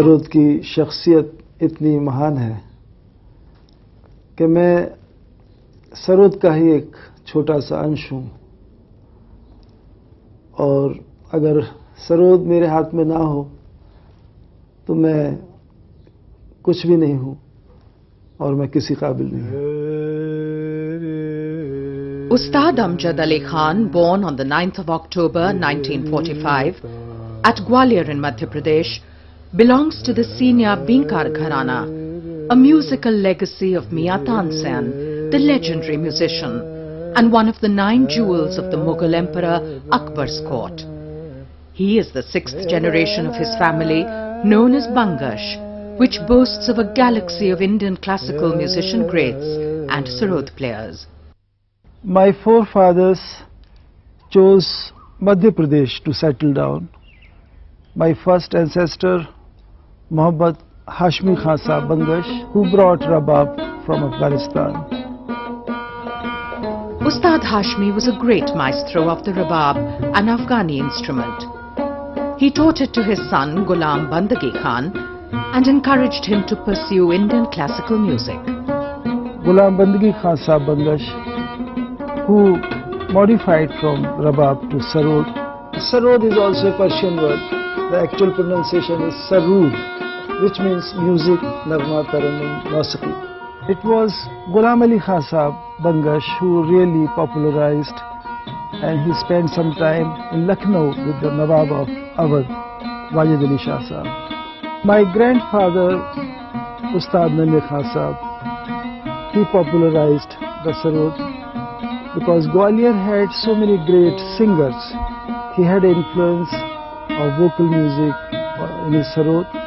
سرود کی شخصیت اتنی مہان ہے کہ میں سرود کا ہی ایک چھوٹا سا انش ہوں۔ اور اگر سرود میرے ہاتھ میں نہ ہو تو میں کچھ بھی نہیں ہوں اور میں کسی قابل نہیں ہوں۔ Ustad Amjad Ali Khan born on the ninth of October nineteen forty five at Gwalior in Madhya Pradesh belongs to the Senia Binkar Gharana, a musical legacy of Mia Tansen, the legendary musician, and one of the nine jewels of the Mughal Emperor Akbar's court. He is the sixth generation of his family, known as Bangash, which boasts of a galaxy of Indian classical musician greats and sarod players. My forefathers chose Madhya Pradesh to settle down. My first ancestor, Muhammad Hashmi Khan Sahib Bangash, who brought Rabab from Afghanistan. Ustad Hashmi was a great maestro of the rabab, an Afghani instrument. He taught it to his son Ghulam Bandagi Khan and encouraged him to pursue Indian classical music. Ghulam Bandagi Khan Sahib Bangash, who modified from Rabab to Sarod. Sarod is also a Persian word. The actual pronunciation is Sarud, which means music, nagma, taranum, musiqi. It was Ghulam Ali Bangash who really popularized and he spent some time in Lucknow with the Nawab of Awadh, Wajid Ali Shah. My grandfather, Ustad Nande Khan Sahib, he popularized the sarod because Gwalior had so many great singers. He had influence of vocal music in his sarod.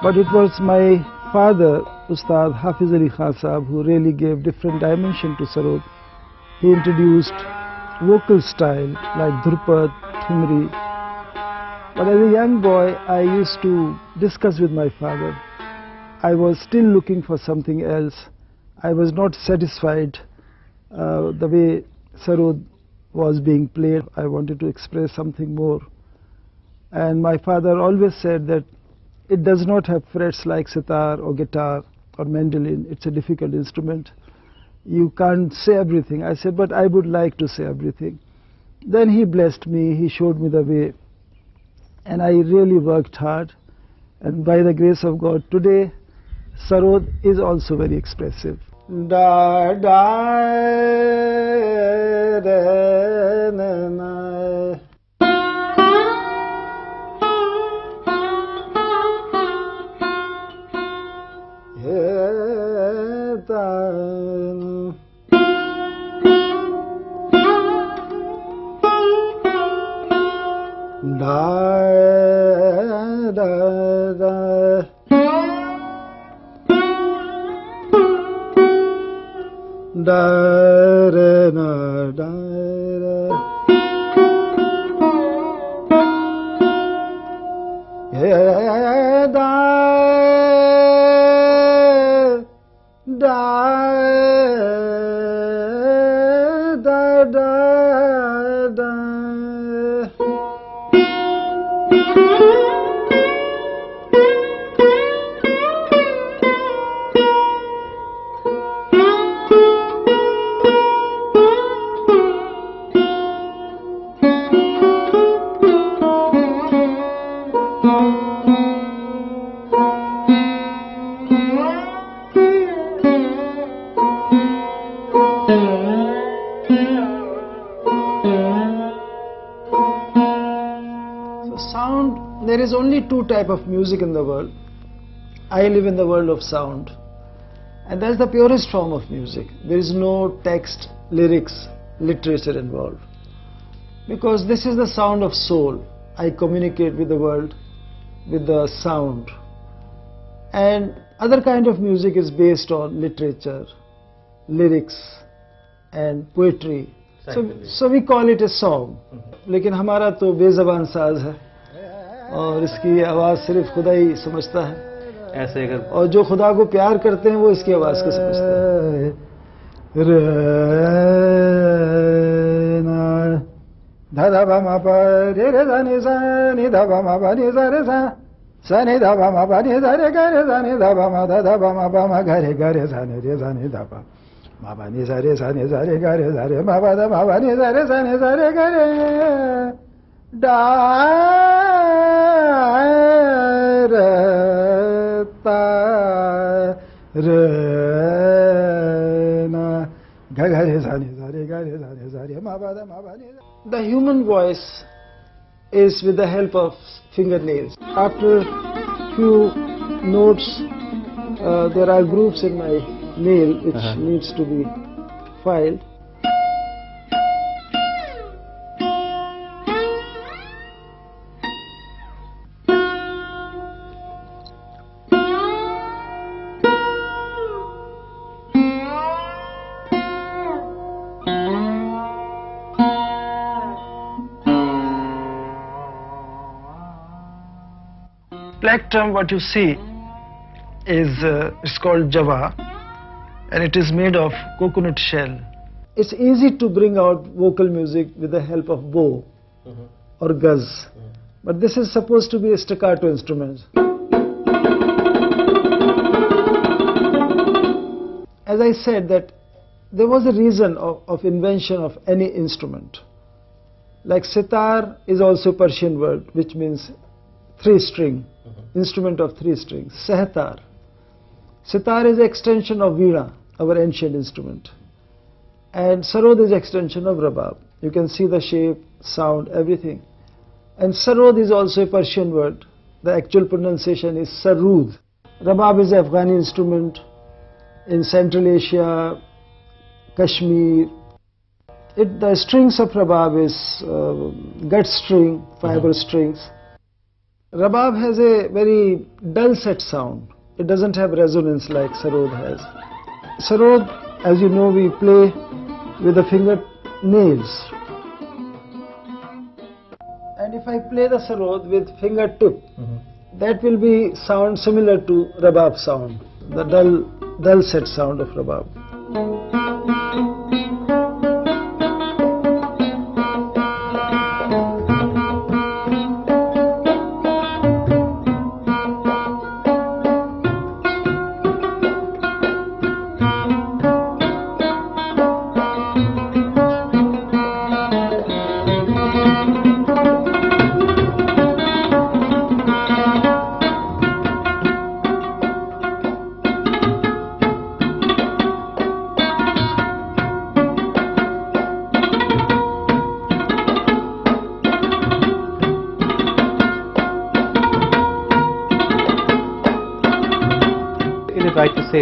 But it was my father, Ustad Hafiz Ali Khan Sahib, who really gave different dimension to sarod. He introduced vocal style like Dhrupad, Thumri. But as a young boy, I used to discuss with my father. I was still looking for something else. I was not satisfied uh, the way sarod was being played. I wanted to express something more. And my father always said that it does not have frets like sitar or guitar or mandolin. It's a difficult instrument. You can't say everything. I said, but I would like to say everything. Then he blessed me, he showed me the way. And I really worked hard. And by the grace of God, today, sarod is also very expressive. Da da na. Da type of music in the world. I live in the world of sound. And that's the purest form of music. There is no text, lyrics, literature involved. Because this is the sound of soul. I communicate with the world with the sound. And other kind of music is based on literature, lyrics and poetry. So, so we call it a song. लेकिन हमारा तो बेजबान साज है اور اس کی آواز صرف خدا ہی سمجھتا ہے۔ ایسے اگر اور جو خدا کو پیار کرتے ہیں وہ اس کی آواز کو سمجھتا ہے موسیقی دھا دھا با دھا پا डा र ता र ना ग ग रे सा नि सा रे ग रे सा नि सा रे म प ध म प नि The human voice is with the help of fingernails. After few notes, uh, there are grooves in my nail which Uh-huh. needs to be filed. Plectrum, what you see, is uh, it's called jawa, and it is made of coconut shell. It's easy to bring out vocal music with the help of bow or guz, but this is supposed to be a staccato instrument. As I said, that there was a reason of, of invention of any instrument. Like sitar is also Persian word which means three string, instrument of three strings, sehtar. Sitar is extension of veena, our ancient instrument. And sarod is extension of rabab. You can see the shape, sound, everything. And sarod is also a Persian word. The actual pronunciation is sarud. Rabab is an Afghani instrument in Central Asia, Kashmir, it, the strings of rabab is uh, gut string, fiber strings. Rabab has a very dull set sound. It doesn't have resonance like sarod has. Sarod, as you know, we play with the finger nails. And if I play the sarod with fingertip, mm-hmm. that will be sound similar to rabab sound, the dull, dull set sound of rabab.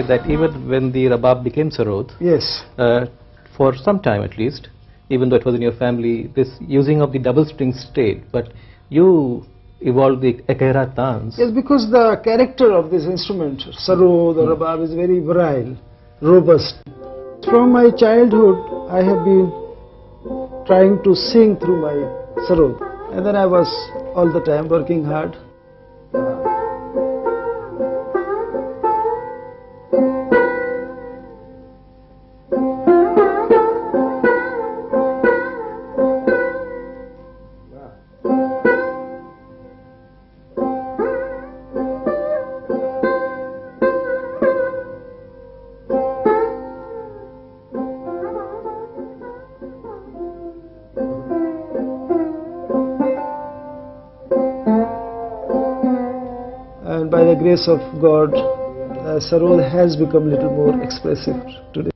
That even when the rabab became sarod, Yes. uh, for some time at least, even though it was in your family, this using of the double string stayed, but you evolved the ekera tans. Yes, because the character of this instrument, sarod or rabab, is very virile, robust. From my childhood, I have been trying to sing through my sarod. And then I was all the time working hard. And by the grace of God, uh, sarod has become a little more expressive today.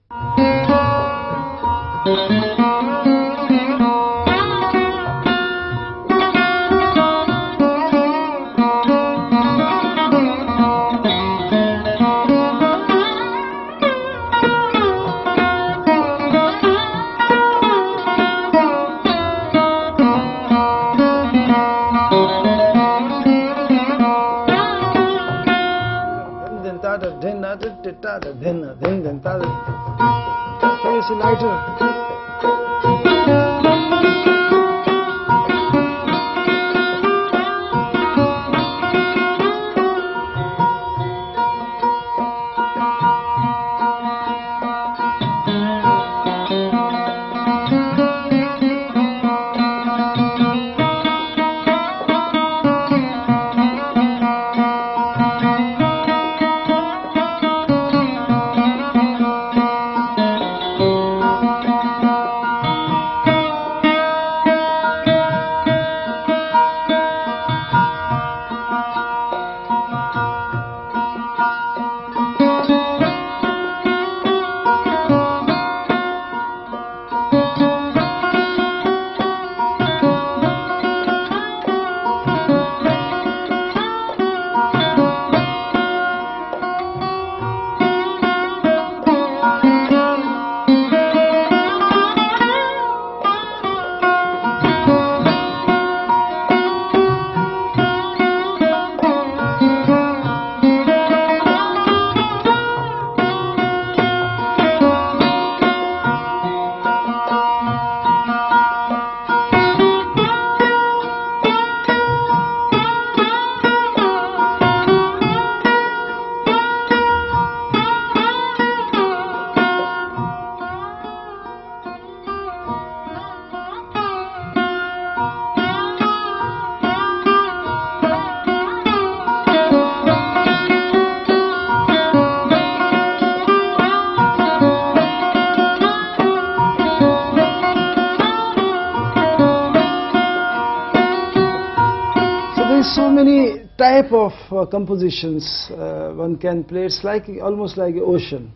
Type of uh, compositions uh, one can play. It's like almost like an ocean.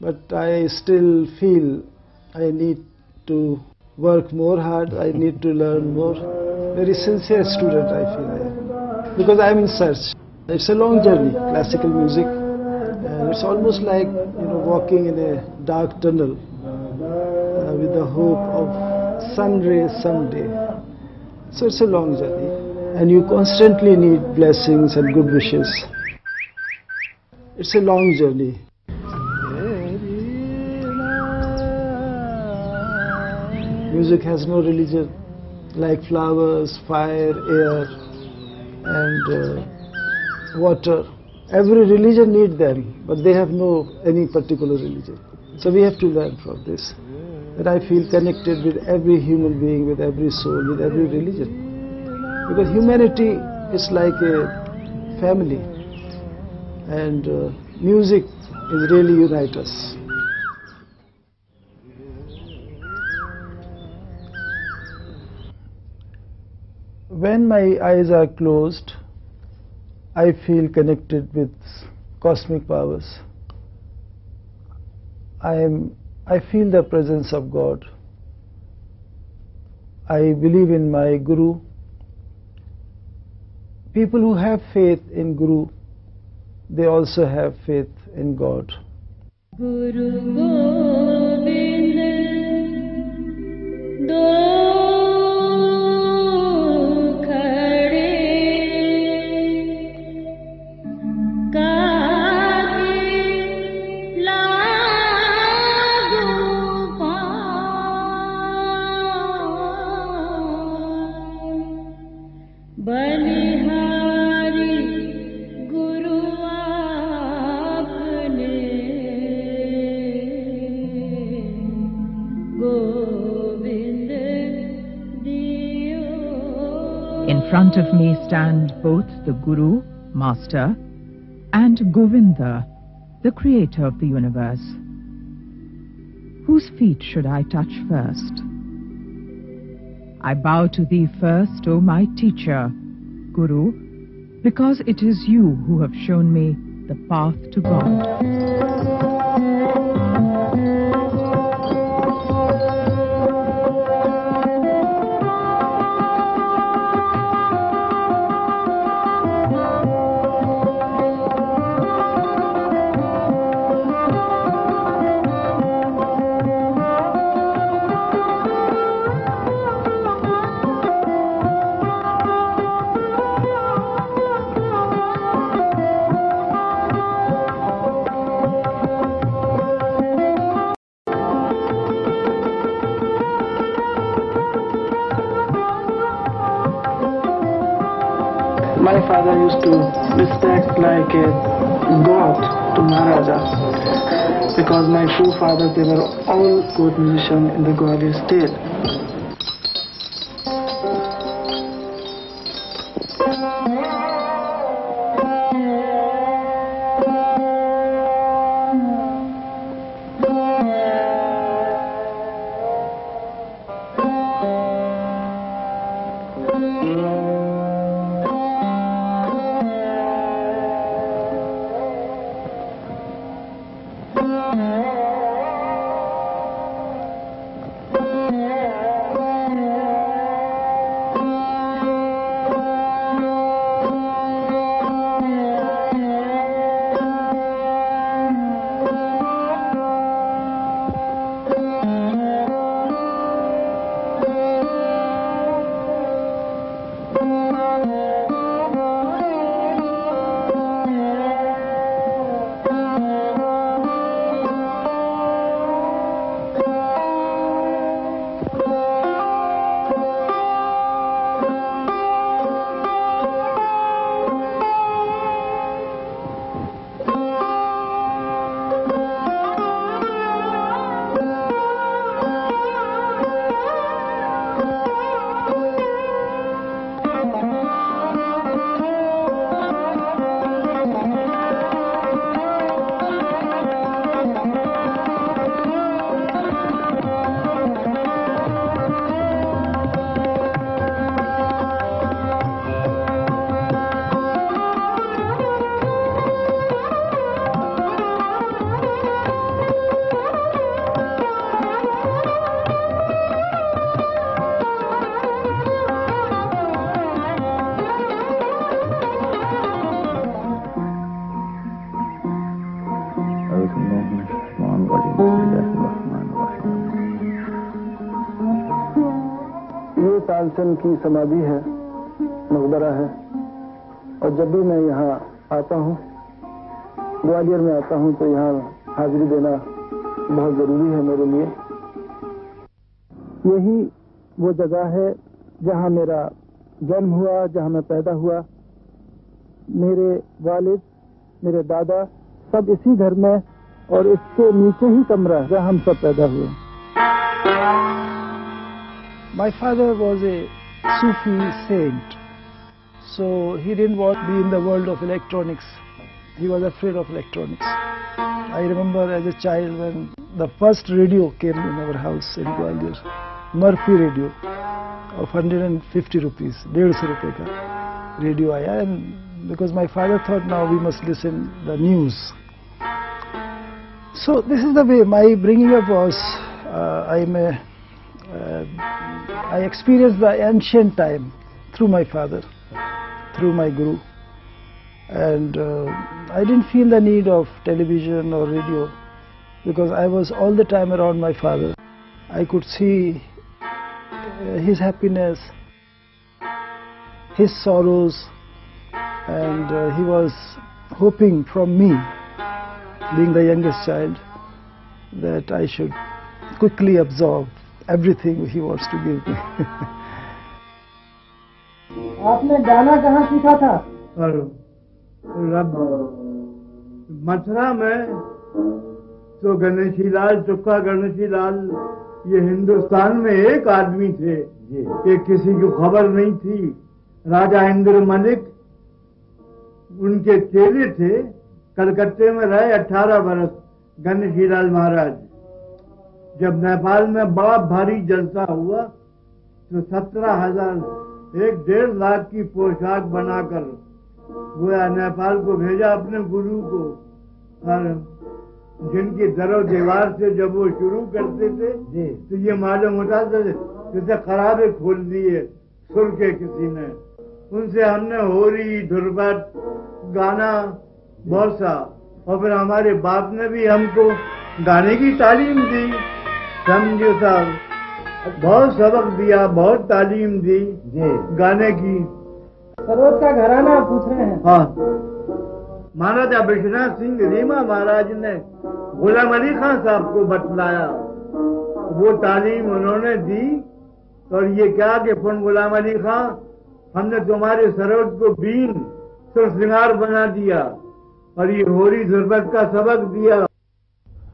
But I still feel I need to work more hard. I need to learn more. Very sincere student I feel I am. Because I am in search. It's a long journey, classical music. And it's almost like you know walking in a dark tunnel uh, with the hope of sun rays someday. So it's a long journey and you constantly need blessings and good wishes. It's a long journey. Music has no religion, like flowers, fire, air, and uh, water. Every religion needs them, but they have no any particular religion. So we have to learn from this. That I feel connected with every human being, with every soul, with every religion. Because humanity is like a family, and uh, music is really unite us. When my eyes are closed, I feel connected with cosmic powers. I am I feel the presence of God. I believe in my Guru people who have faith in Guru, they also have faith in God. Guru, Guru. Front of me stand both the Guru, Master, and Govinda, the creator of the universe. Whose feet should I touch first? I bow to thee first, O my teacher, Guru, because it is you who have shown me the path to God. All good musicians in the Gwalior state. کانچن کی سمادھی ہے، مقبرہ ہے۔ اور جب بھی میں یہاں آتا ہوں گوالیئر میں آتا ہوں، تو یہاں حاضری دینا بہت ضروری ہے میرے لیے۔ یہی وہ جگہ ہے جہاں میرا جنم ہوا، جہاں میں پیدا ہوا۔ میرے والد، میرے دادا سب اسی گھر میں اور اس کے نیچے ہی کمرہ ہے جہاں ہم سب پیدا ہوئے۔ My father was a Sufi saint, so he didn't want to be in the world of electronics. He was afraid of electronics. I remember as a child when the first radio came in our house in Gwalior, Murphy radio of 150 rupees, 150 rupee radio and because my father thought now we must listen the news. So this is the way my bringing up was uh, I'm a uh, I experienced the ancient time through my father, through my guru. And uh, I didn't feel the need of television or radio because I was all the time around my father. I could see uh, his happiness, his sorrows, and uh, he was hoping from me, being the youngest child, that I should quickly absorb everything he wants to give me آپ نے گانا کہاں سیکھا تھا؟ رب متھرا میں تو گنیشی لال چکا گنیشی لال یہ ہندوستان میں ایک آدمی تھے۔ جی۔ کہ کسی کو خبر نہیں تھی۔ راجہ ہندر ملک ان کے چیلے تھے۔ کلکتے میں رہے اٹھارہ برس۔ گنیشی لال مہاراج۔ جب نیپال میں بڑا بھاری جلسہ ہوا تو سترہ ہزار ایک ڈیڑھ لاکھ کی پوشاک بنا کر وہ نیپال کو بھیجا اپنے گرو کو اور جن کی در و دیوار سے جب وہ شروع کرتے تھے جی۔ تو یہ معلوم ہوتا تھا خرابے کھول دیے سر کے کسی نے۔ ان سے ہم نے ہوری دھربت گانا بہت سا۔ اور پھر ہمارے باپ نے بھی ہم کو گانے کی تعلیم دی۔ سمجھو صاحب بہت سبق دیا بہت تعلیم دی۔ جی۔ گانے کی۔ سروت کا گھرانہ پوچھ رہے ہیں۔ ہاں۔ مہاراجا بشنا سنگھ ریما مہاراج نے غلام علی خان صاحب کو بتلایا۔ وہ تعلیم انہوں نے دی اور یہ کیا کہ فن غلام علی خان ہم نے تمہارے سروت کو بین سر سنگار بنا دیا اور یہ ہوری ضرورت کا سبق دیا۔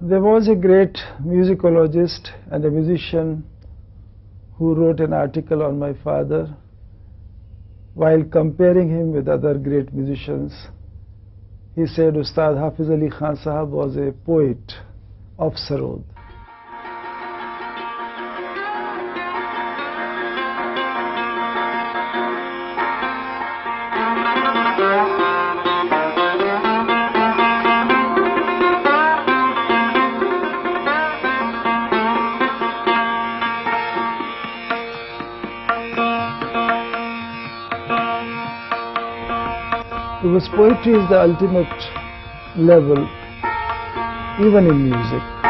There was a great musicologist and a musician who wrote an article on my father while comparing him with other great musicians. He said Ustad Hafiz Ali Khan Sahab was a poet of Sarod. Because poetry is the ultimate level, even in music.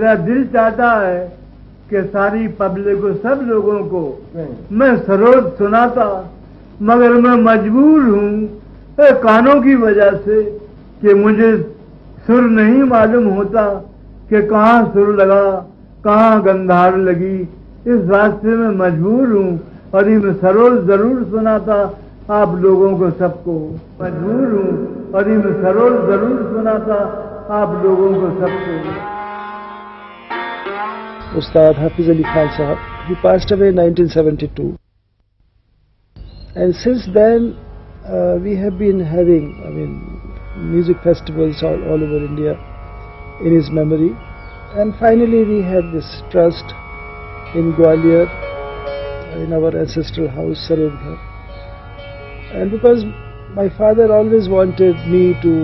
میرا دل چاہتا ہے کہ ساری public کو، سب لوگوں کو میں سروج سناتا، مگر میں مجبور ہوں کانوں کی وجہ سے کہ مجھے سر نہیں معلوم ہوتا کہ کہاں سر لگا، کہاں گندھار لگی۔ اس راستے میں مجبور ہوں اور یہ میں سروج ضرور سناتا، آپ لوگوں کو سب کو مجبور ہوں اور یہ میں سروج ضرور سناتا، آپ لوگوں کو سب کو۔ Ustad Hafiz Ali Khan Sahab. He passed away in 1972. And since then, uh, we have been having, I mean, music festivals all, all over India in his memory. And finally, we had this trust in Gwalior, in our ancestral house, Sarod Ghar. And because my father always wanted me to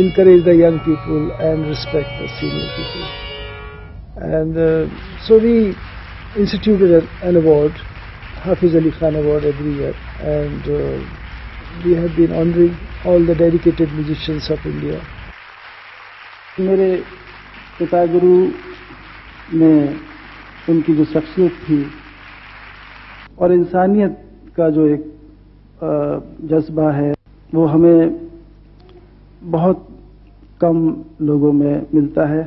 encourage the young people and respect the senior people. And so instituted an an award Hafiz Ali Khan award every year and we have been honouring all the dedicated musicians of India میرے پتا گرو نے ان کی جو شخصیت تھی اور انسانیت کا جو ایک جذبہ ہے، وہ ہمیں بہت کم لوگوں میں ملتا ہے۔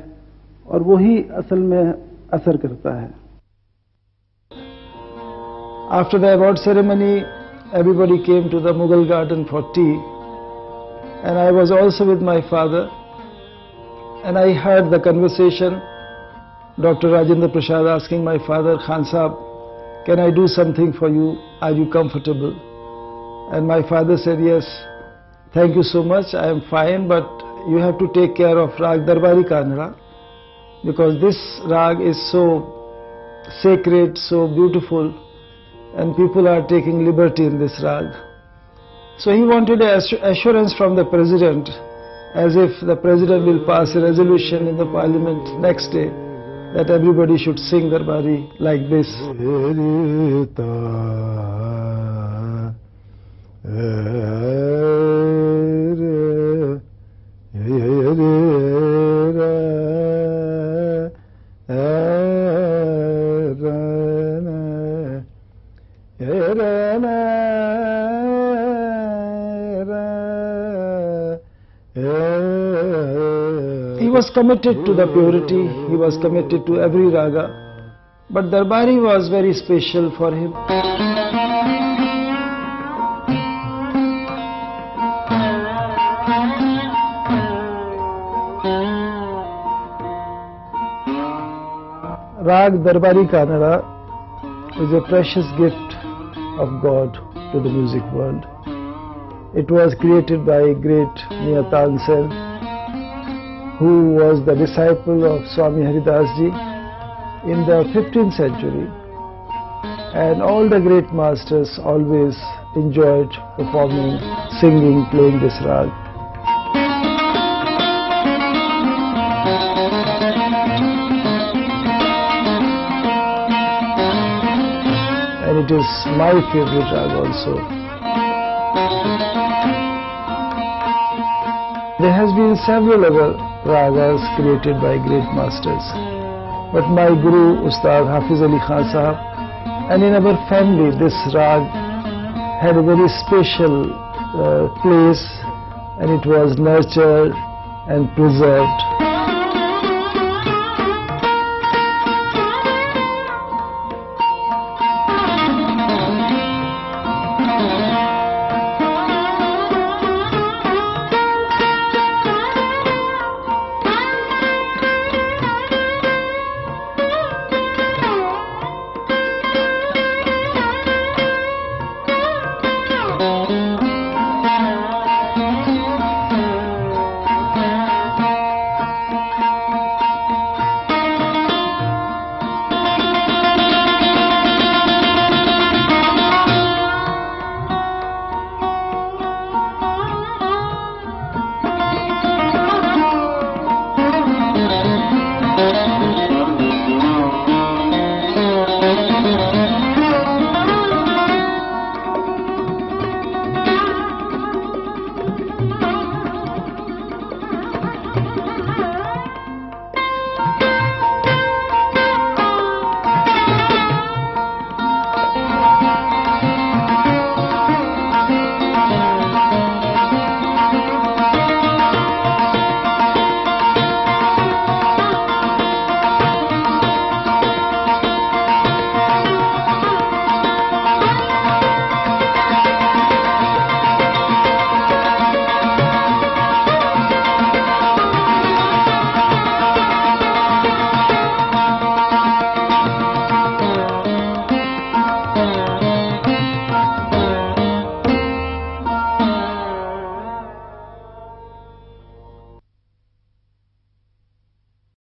اور وہی اصل میں اثر کرتا ہے۔ After the award ceremony everybody came to the Mughal garden for tea and I was also with my father and I had the conversation doctor Rajendra Prasad asking my father Khan Sahab can I do something for you are you comfortable and my father said yes thank you so much I am fine but you have to take care of Raag Darbari Kanada because this rag is so sacred, so beautiful and people are taking liberty in this rag. So he wanted assurance from the president as if the president will pass a resolution in the parliament next day that everybody should sing Darbari like this. Was committed to the purity, he was committed to every raga. But Darbari was very special for him. Rag Darbari Kanada is a precious gift of God to the music world. It was created by a great Mia Tansen, who was the disciple of Swami Haridas Ji in the 15th century. And all the great masters always enjoyed performing, singing, playing this rag. And it is my favorite rag also. There has been several other ragas created by great masters. But my guru, Ustad Hafiz Ali Khan Sahab, and in our family this rag had a very special uh, place and it was nurtured and preserved.